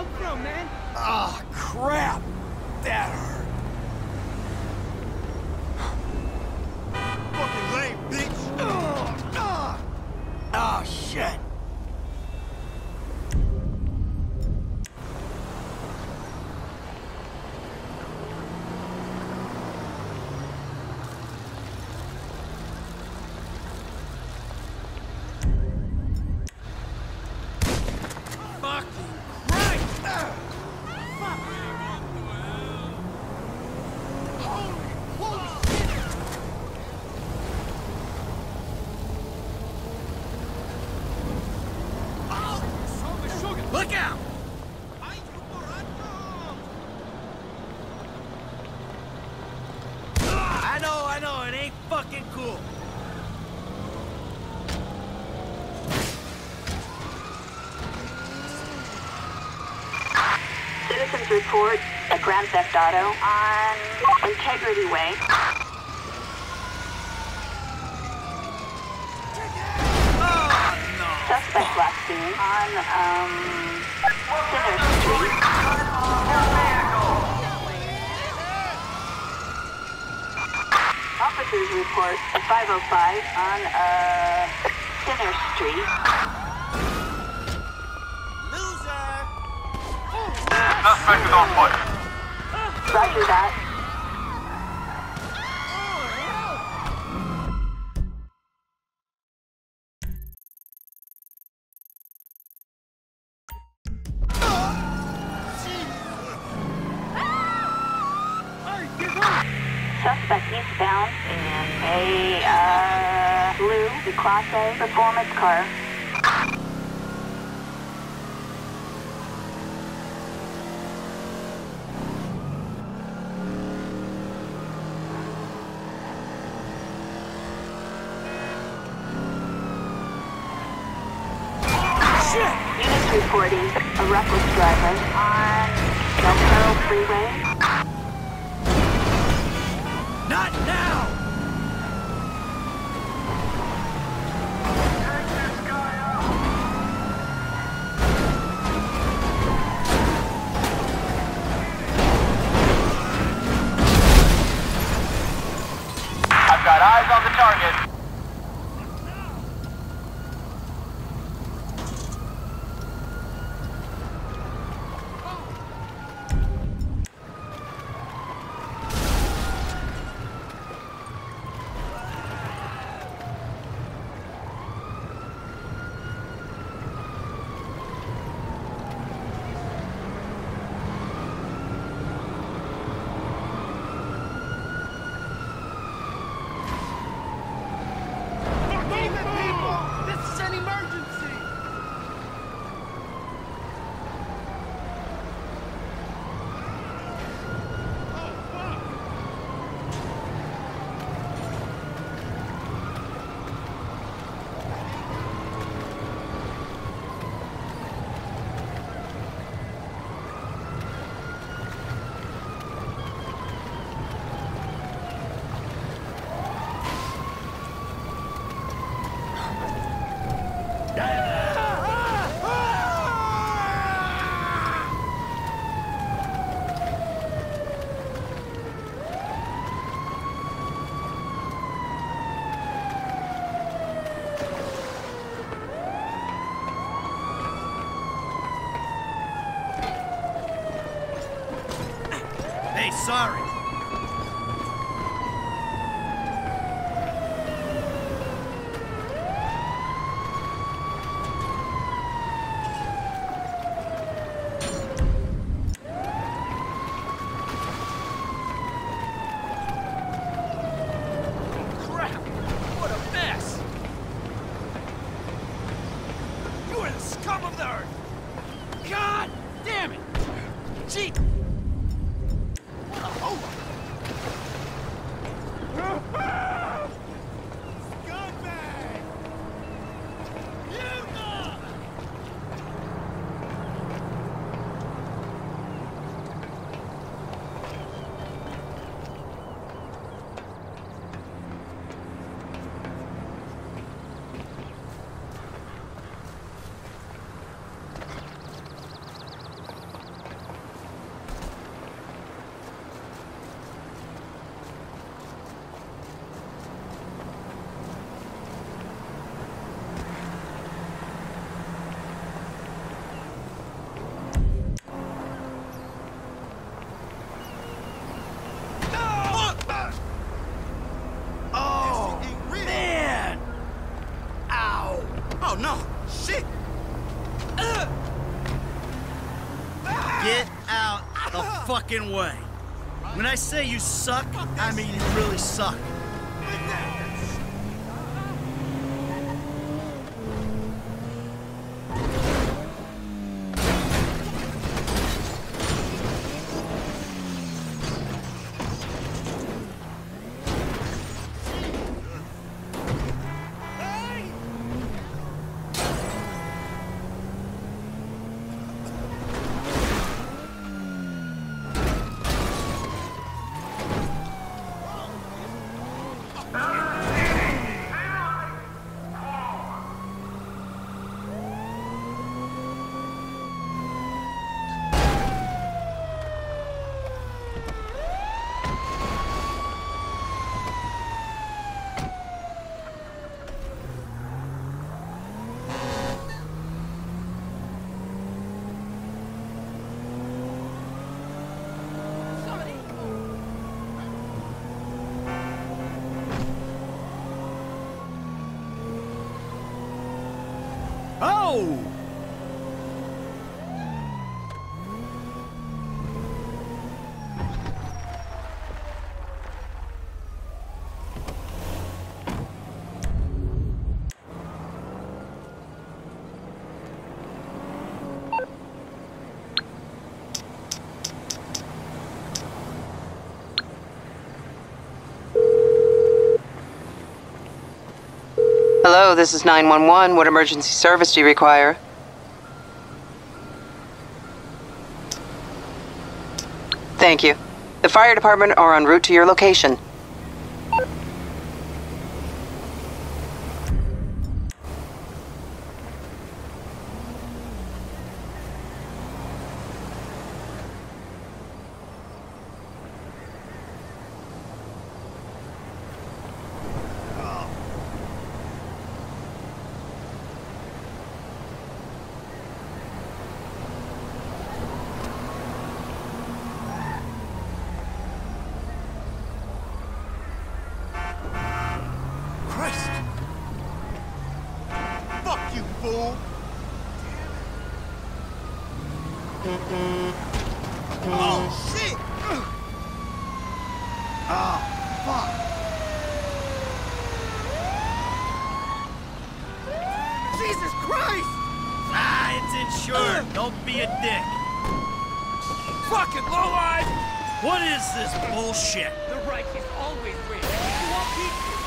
I'm from, man. Ah, crap! That hurt. Fucking lame, bitch! Ah, ah. Oh, shit! Fucking Christ! Ah. Look out! I know, I know, it ain't fucking cool. Citizens report a Grand Theft Auto on Integrity Way. Oh, no! Suspect last seen on, um, Center Officers report a 505 on, uh, Center Street. Loser! Suspect is on foot. Roger that. Suspect eastbound in a uh, blue Class A performance car. Shit! Reporting a reckless driver on Del Perro Freeway. Not now! I've got eyes on the target. Move it, people! This is an emergency! Oh, fuck! Hey, sorry. Crap! What a mess! You are the scum of the earth! God damn it! Gee! Scumbag! You know! no! Shit! Ugh. Get out the fucking way. When I say you suck, I mean you really suck. Oh! Hello, this is 911. What emergency service do you require? Thank you. The fire department are en route to your location. Christ! Fuck you, fool! Oh, shit! Ah, fuck! Jesus Christ! Ah, it's insured. Don't be a dick. Fucking low lowlife! What is this bullshit? The righteous always win. You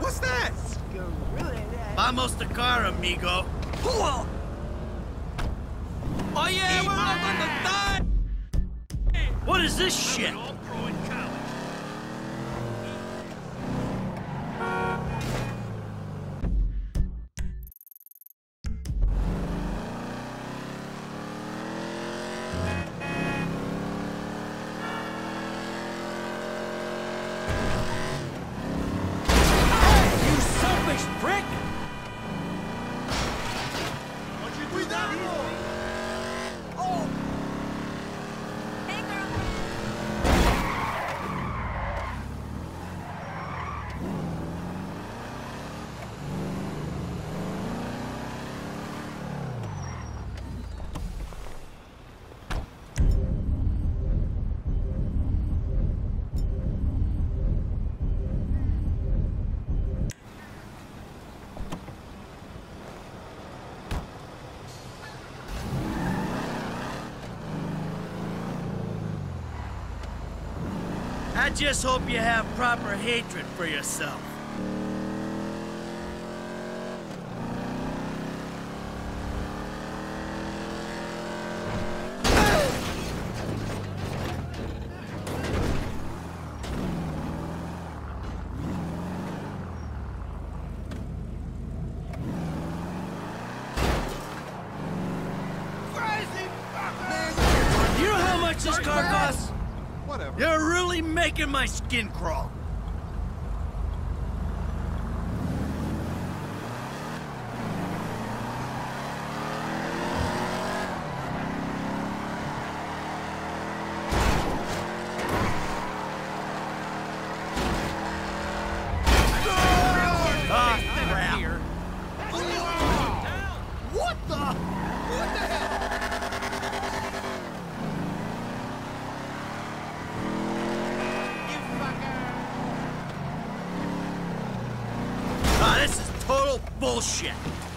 What's that? Vamos the car, amigo. Whoa! Oh yeah, we're up on the thigh! What is this shit? Just hope you have proper hatred for yourself. Whatever. You're really making my skin crawl. Ah. What the? Bullshit.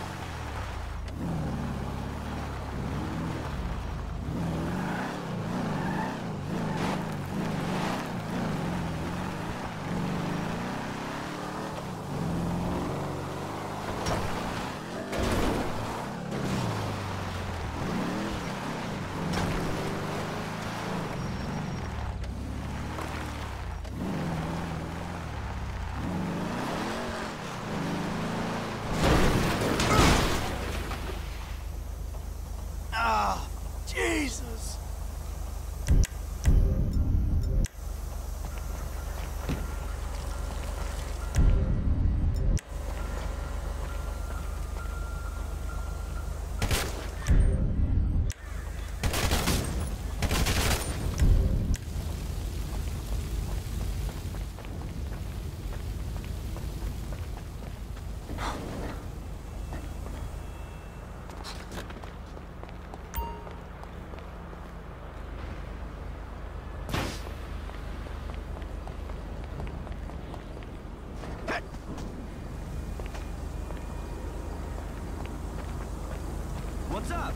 What's up?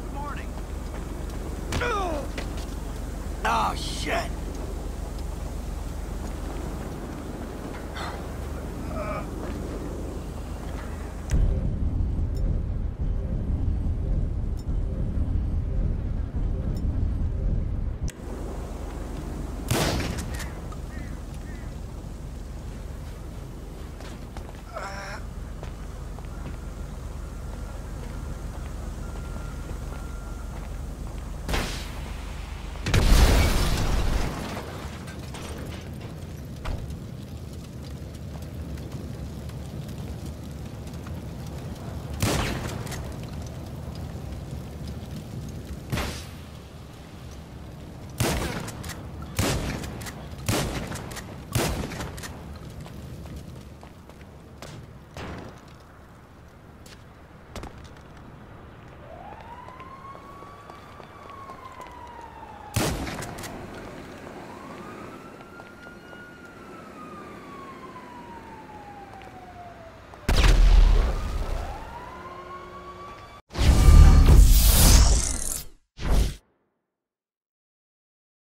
Good morning. Oh, shit.